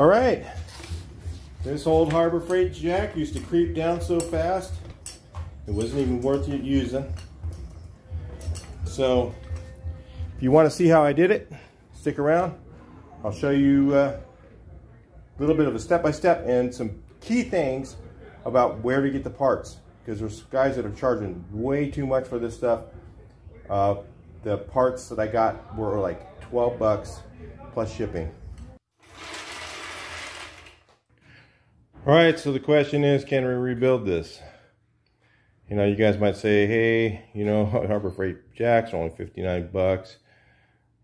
All right. This old Harbor Freight jack used to creep down so fast, it wasn't even worth it using. So, if you want to see how I did it, stick around. I'll show you uh, a little bit of a step-by-step -step and some key things about where to get the parts. Because there's guys that are charging way too much for this stuff. Uh, the parts that I got were like 12 bucks plus shipping. All right, so the question is, can we rebuild this? You know, you guys might say, hey, you know, Harbor Freight Jacks are only 59 bucks.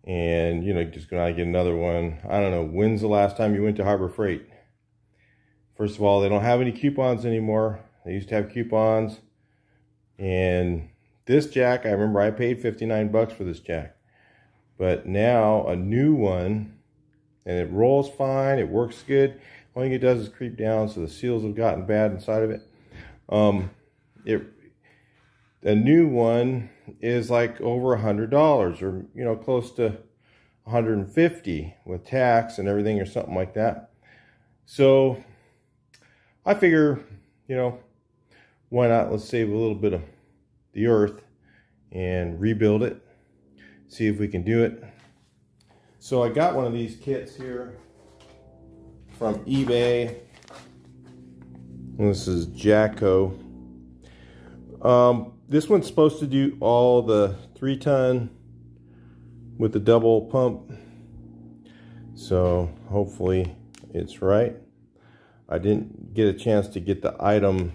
And, you know, just gonna get another one. I don't know, when's the last time you went to Harbor Freight? First of all, they don't have any coupons anymore. They used to have coupons. And this jack, I remember I paid 59 bucks for this jack. But now a new one, and it rolls fine, it works good. Only thing it does is creep down, so the seals have gotten bad inside of it. Um, it a new one is like over a hundred dollars, or you know, close to 150 with tax and everything, or something like that. So I figure, you know, why not? Let's save a little bit of the earth and rebuild it. See if we can do it. So I got one of these kits here from eBay. This is Jacko. Um, this one's supposed to do all the three ton with the double pump. So hopefully it's right. I didn't get a chance to get the item.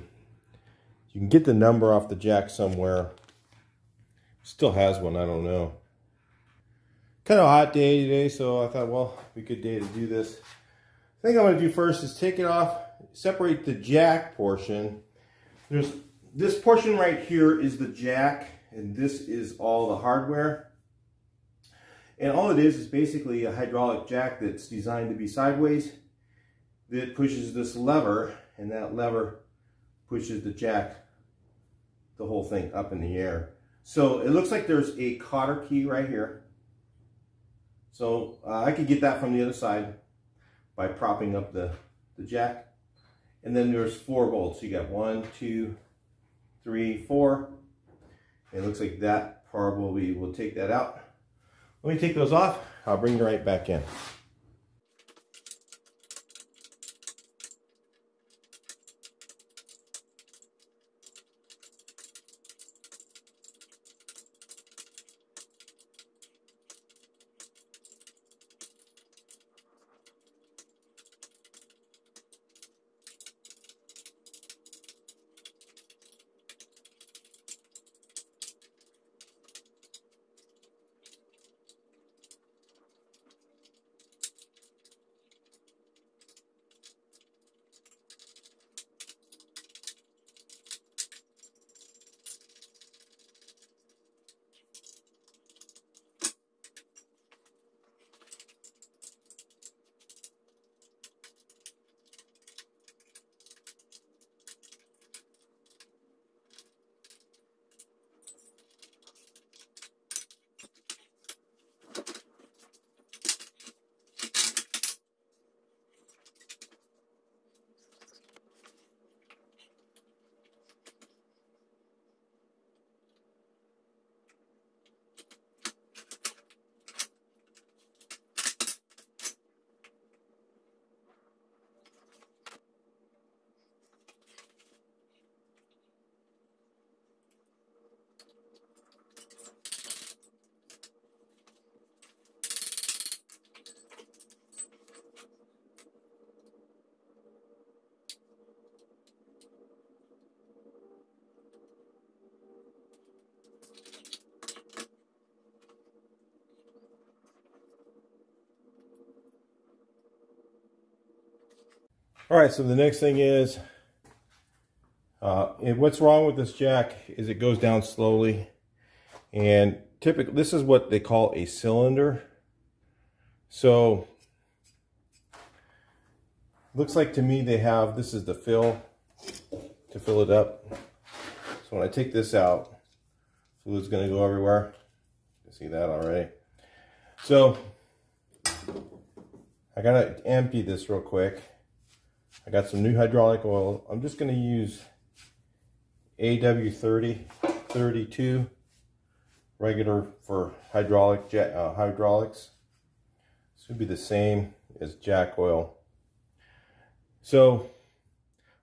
You can get the number off the jack somewhere. Still has one, I don't know. Kind of hot day today, so I thought, well, be a good day to do this. Thing I'm going to do first is take it off, separate the jack portion. There's this portion right here is the jack, and this is all the hardware. And all it is is basically a hydraulic jack that's designed to be sideways that pushes this lever, and that lever pushes the jack, the whole thing up in the air. So it looks like there's a cotter key right here. So uh, I could get that from the other side by propping up the, the jack. And then there's four bolts. You got one, two, three, four. It looks like that probably will take that out. Let me take those off. I'll bring it right back in. All right, so the next thing is, uh, what's wrong with this jack is it goes down slowly. And typically, this is what they call a cylinder. So, looks like to me they have, this is the fill to fill it up. So when I take this out, fluid's gonna go everywhere. You see that already. So, I gotta empty this real quick. I got some new hydraulic oil. I'm just gonna use AW30, 32, regular for hydraulic uh, hydraulics. This would be the same as jack oil. So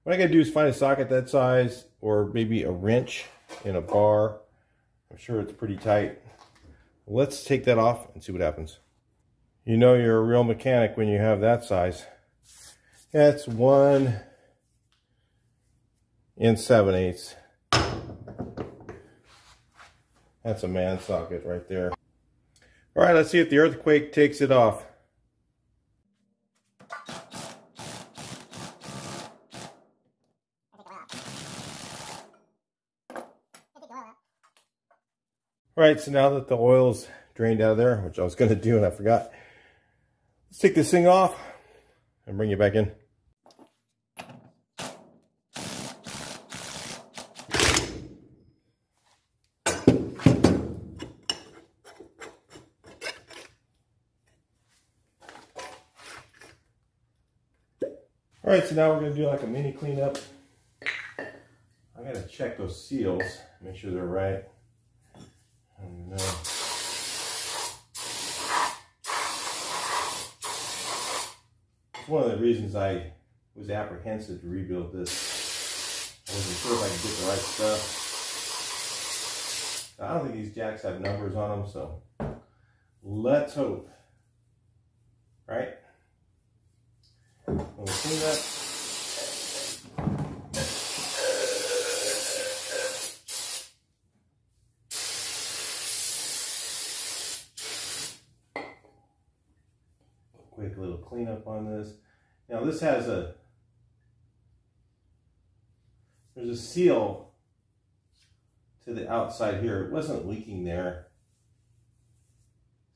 what I gotta do is find a socket that size or maybe a wrench in a bar. I'm sure it's pretty tight. Let's take that off and see what happens. You know you're a real mechanic when you have that size. That's one and seven eighths. That's a man socket right there. All right, let's see if the earthquake takes it off. All right, so now that the oil's drained out of there, which I was going to do and I forgot, let's take this thing off and bring you back in. All right, so now we're gonna do like a mini cleanup. I gotta check those seals, make sure they're right. Oh, no. It's one of the reasons I was apprehensive to rebuild this. I wasn't sure if I could get the right stuff. I don't think these jacks have numbers on them, so let's hope. Right? We'll clean that. Quick little cleanup on this. Now this has a, there's a seal to the outside here. It wasn't leaking there.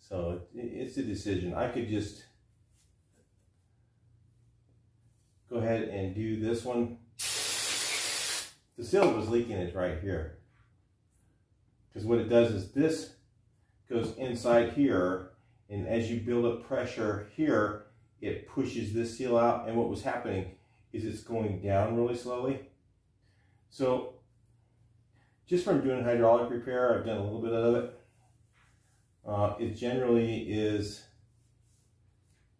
So it's a decision. I could just go ahead and do this one. The seal was leaking is right here. Because what it does is this goes inside here, and as you build up pressure here, it pushes this seal out, and what was happening is it's going down really slowly. So, just from doing hydraulic repair, I've done a little bit of it. Uh, it generally is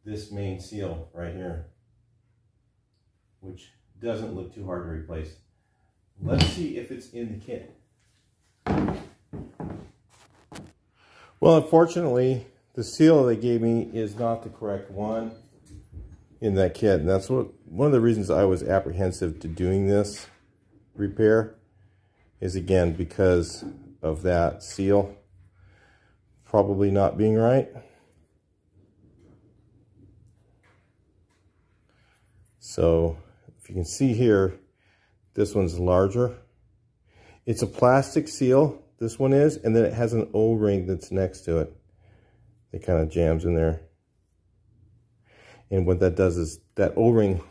this main seal right here which doesn't look too hard to replace. Let's see if it's in the kit. Well, unfortunately, the seal they gave me is not the correct one in that kit. And that's what one of the reasons I was apprehensive to doing this repair is again because of that seal probably not being right. So if you can see here, this one's larger. It's a plastic seal, this one is, and then it has an O-ring that's next to it. It kind of jams in there. And what that does is that O-ring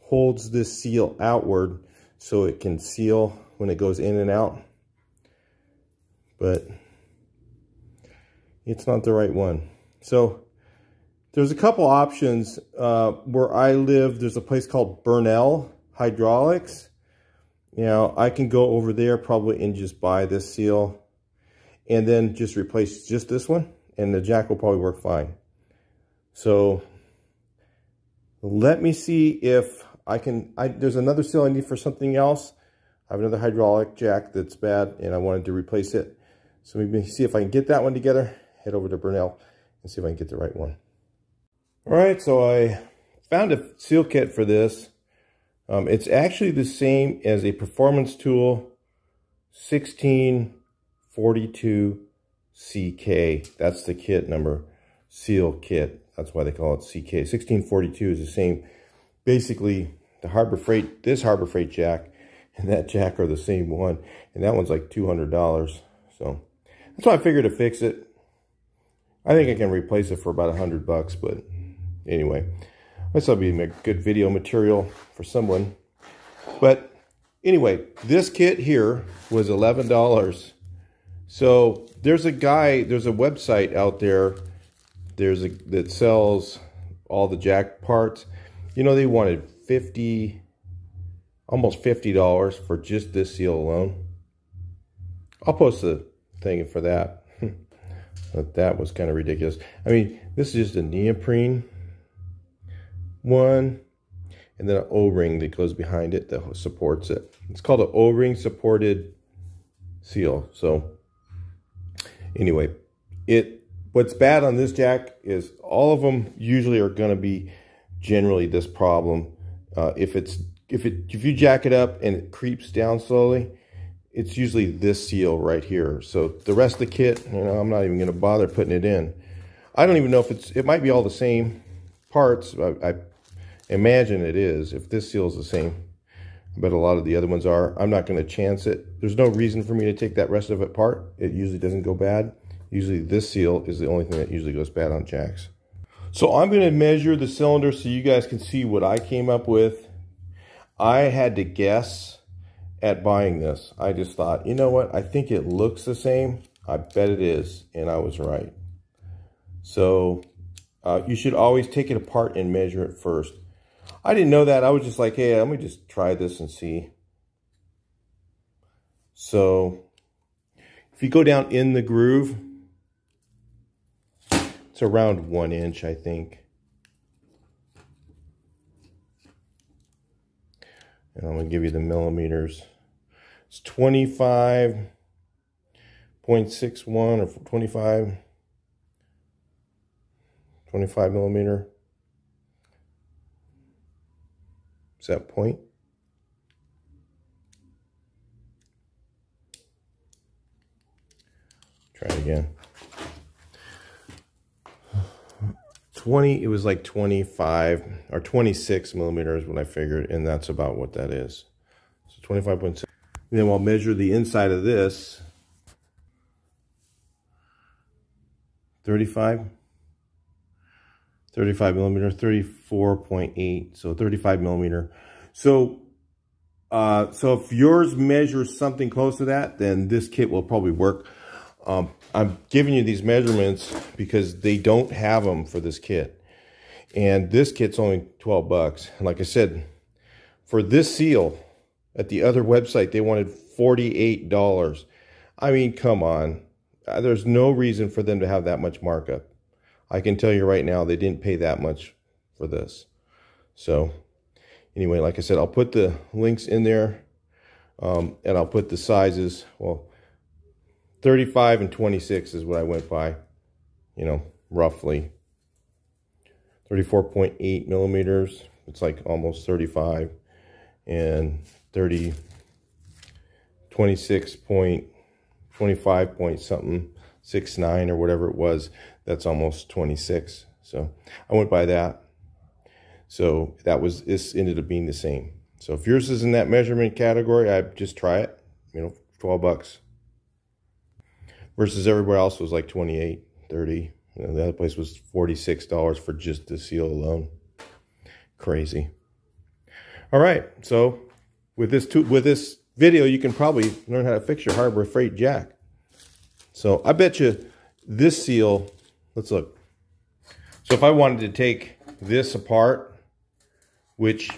holds this seal outward so it can seal when it goes in and out. But it's not the right one. So there's a couple options. Uh, where I live, there's a place called Burnell Hydraulics. Know, I can go over there probably and just buy this seal and then just replace just this one and the jack will probably work fine. So let me see if I can, I, there's another seal I need for something else. I have another hydraulic jack that's bad and I wanted to replace it. So maybe see if I can get that one together, head over to Burnell and see if I can get the right one. All right, so I found a seal kit for this. Um, it's actually the same as a Performance Tool 1642CK. That's the kit number, seal kit. That's why they call it CK. 1642 is the same. Basically, the Harbor Freight, this Harbor Freight jack and that jack are the same one. And that one's like $200. So that's why I figured to fix it. I think I can replace it for about a hundred bucks, but anyway, this will be a good video material for someone. But anyway, this kit here was $11. So there's a guy, there's a website out there there's a that sells all the jack parts. You know, they wanted 50 almost $50 for just this seal alone. I'll post the thing for that. but that was kind of ridiculous. I mean, this is just a neoprene one and then an O-ring that goes behind it that supports it. It's called an O-ring supported seal. So anyway, it what's bad on this jack is all of them usually are going to be generally this problem. Uh, if it's if it if you jack it up and it creeps down slowly, it's usually this seal right here. So the rest of the kit, you know, I'm not even going to bother putting it in. I don't even know if it's, it might be all the same parts. I, I imagine it is. If this seal is the same, I bet a lot of the other ones are. I'm not going to chance it. There's no reason for me to take that rest of it apart. It usually doesn't go bad. Usually this seal is the only thing that usually goes bad on jacks. So I'm going to measure the cylinder so you guys can see what I came up with. I had to guess at buying this. I just thought, you know what? I think it looks the same. I bet it is. And I was right. So uh, you should always take it apart and measure it first. I didn't know that. I was just like, hey, let me just try this and see. So if you go down in the groove, it's around one inch, I think. And I'm going to give you the millimeters. It's 25.61 or 25, 25 millimeter. Is that point? Try it again. 20, it was like 25 or 26 millimeters when I figured, and that's about what that is. So 25.6. And then we'll measure the inside of this. 35. 35 millimeter, 34.8, so 35 millimeter. So, uh, so if yours measures something close to that, then this kit will probably work. Um, I'm giving you these measurements because they don't have them for this kit. And this kit's only 12 bucks. And like I said, for this seal at the other website, they wanted $48. I mean, come on. Uh, there's no reason for them to have that much markup. I can tell you right now, they didn't pay that much for this. So anyway, like I said, I'll put the links in there um, and I'll put the sizes. Well, 35 and 26 is what I went by, you know, roughly. 34.8 millimeters. It's like almost 35 and 30, 26 point, 25 point something, 6, 9 or whatever it was. That's almost 26. So I went by that. So that was, this ended up being the same. So if yours is in that measurement category, I just try it, you know, 12 bucks versus everywhere else was like 28 30 you know, the other place was $46 for just the seal alone. Crazy. All right so with this with this video you can probably learn how to fix your harbor freight jack. So i bet you this seal let's look. So if i wanted to take this apart which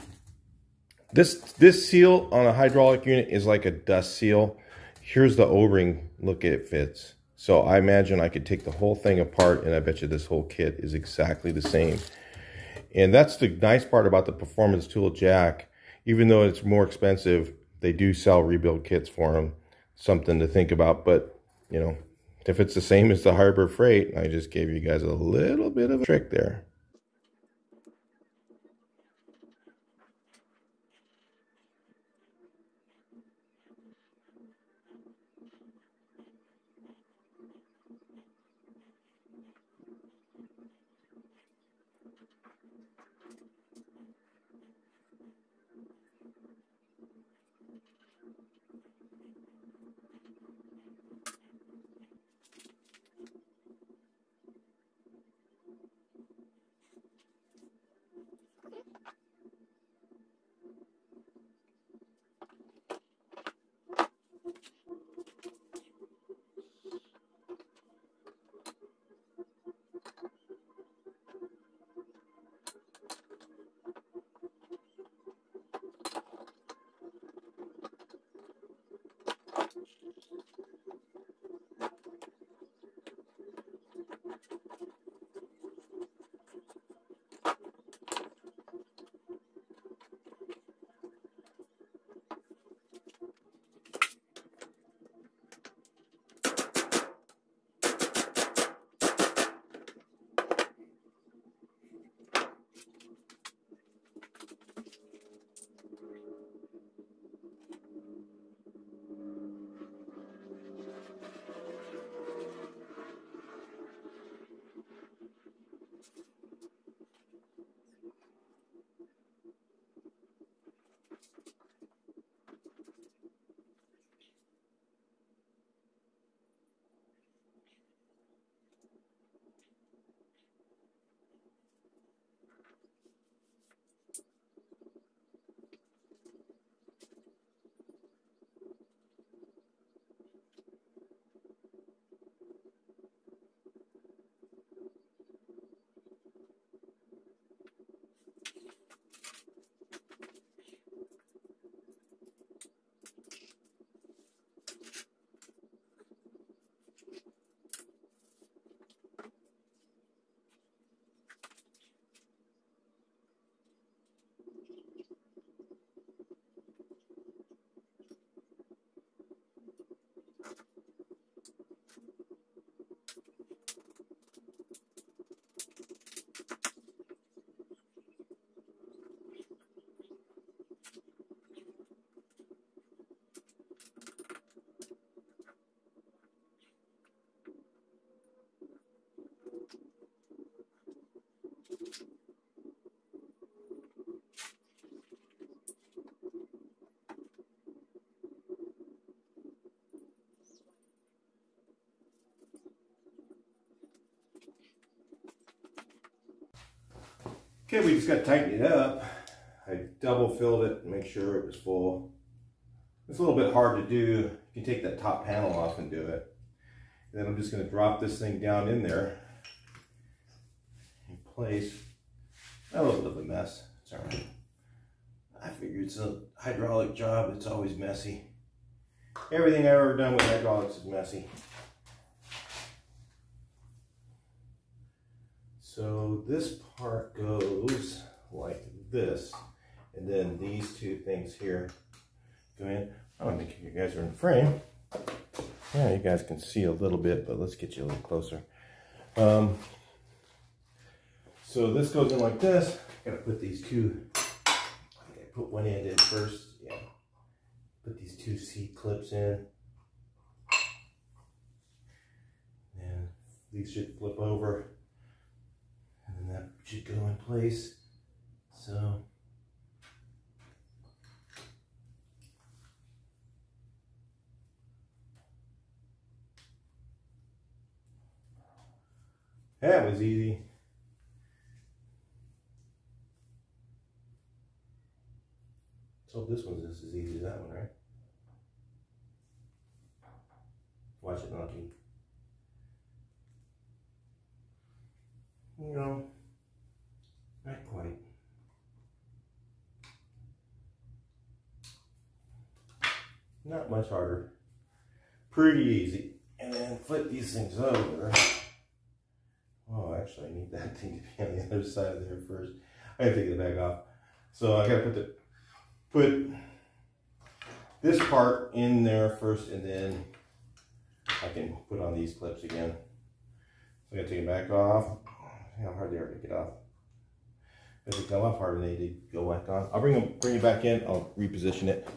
this this seal on a hydraulic unit is like a dust seal here's the o-ring look at it fits so I imagine I could take the whole thing apart and I bet you this whole kit is exactly the same. And that's the nice part about the Performance Tool Jack. Even though it's more expensive, they do sell rebuild kits for them. Something to think about. But, you know, if it's the same as the Harbor Freight, I just gave you guys a little bit of a trick there. Okay, we just got to tighten it up. I double filled it make sure it was full. It's a little bit hard to do. You can take that top panel off and do it. And then I'm just going to drop this thing down in there place. A little bit of a mess. It's all right. I figure it's a hydraulic job. It's always messy. Everything I've ever done with hydraulics is messy. So this part goes like this. And then these two things here go in. I want to make sure you guys are in frame. Yeah, you guys can see a little bit, but let's get you a little closer. Um, so this goes in like this. Gotta put these two, put one end in first. Yeah. Put these two C clips in. And these should flip over. And then that should go in place. So That was easy. So this one's just as easy as that one, right? Watch it be. You know, not quite. Not much harder. Pretty easy. And then flip these things over. Oh, actually, I need that thing to be on the other side of there first. I gotta take the bag off. So I gotta put the put this part in there first, and then I can put on these clips again. So I gotta take it back off. How hard they are to get off. If they come off hard, they need to go back on. I'll bring them, bring it back in. I'll reposition it.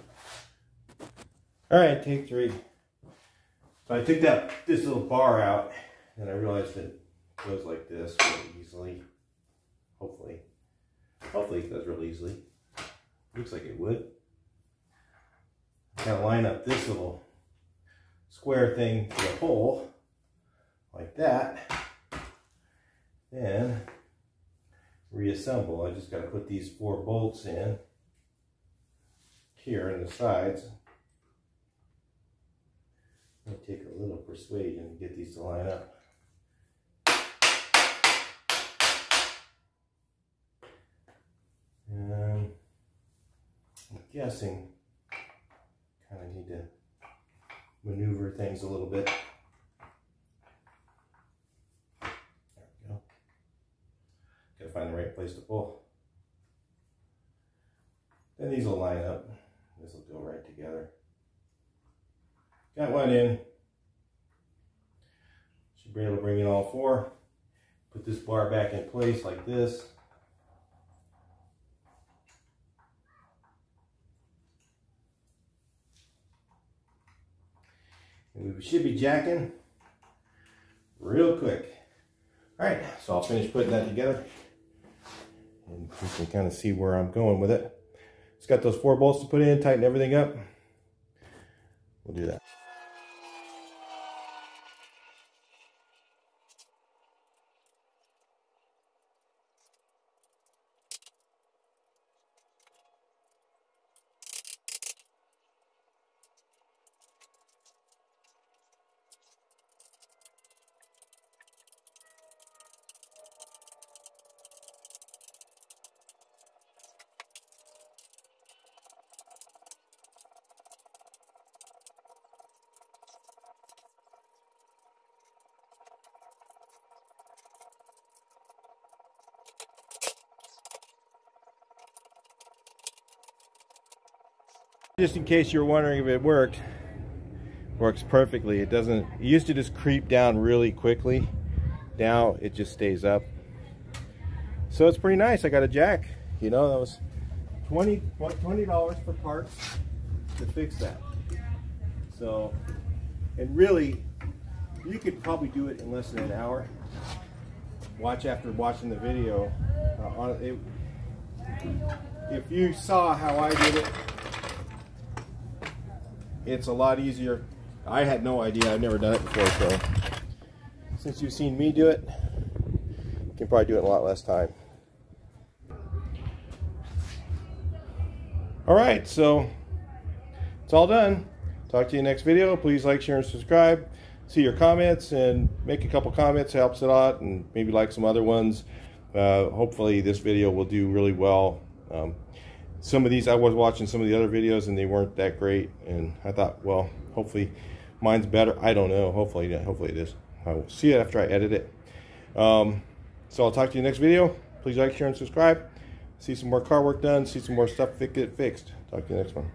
All right, take three. So I took that this little bar out, and I realized that goes like this really easily. Hopefully. Hopefully it goes really easily. Looks like it would. Kind of line up this little square thing to the hole like that. Then reassemble. I just got to put these four bolts in here in the sides. It'll take a little persuasion to get these to line up. Guessing kind of need to maneuver things a little bit. There we go. Gotta find the right place to pull. Then these will line up. This will go right together. Got one in. Should be able to bring in all four. Put this bar back in place like this. We should be jacking real quick. All right, so I'll finish putting that together. And you can kind of see where I'm going with it. It's got those four bolts to put in, tighten everything up. We'll do that. Just in case you're wondering if it worked, works perfectly. It doesn't, it used to just creep down really quickly. Now it just stays up. So it's pretty nice. I got a jack, you know, that was 20 $20 for parts to fix that. So, and really, you could probably do it in less than an hour. Watch after watching the video. Uh, it, if you saw how I did it, it's a lot easier. I had no idea. I've never done it before, so since you've seen me do it, you can probably do it in a lot less time. All right, so it's all done. Talk to you next video. Please like, share, and subscribe. See your comments and make a couple comments. It helps a lot, and maybe like some other ones. Uh, hopefully, this video will do really well. Um, some of these I was watching some of the other videos and they weren't that great, and I thought, well, hopefully mine's better. I don't know. Hopefully, yeah, hopefully it is. I will see it after I edit it. Um, so I'll talk to you next video. Please like, share, and subscribe. See some more car work done. See some more stuff get fixed. Talk to you next one.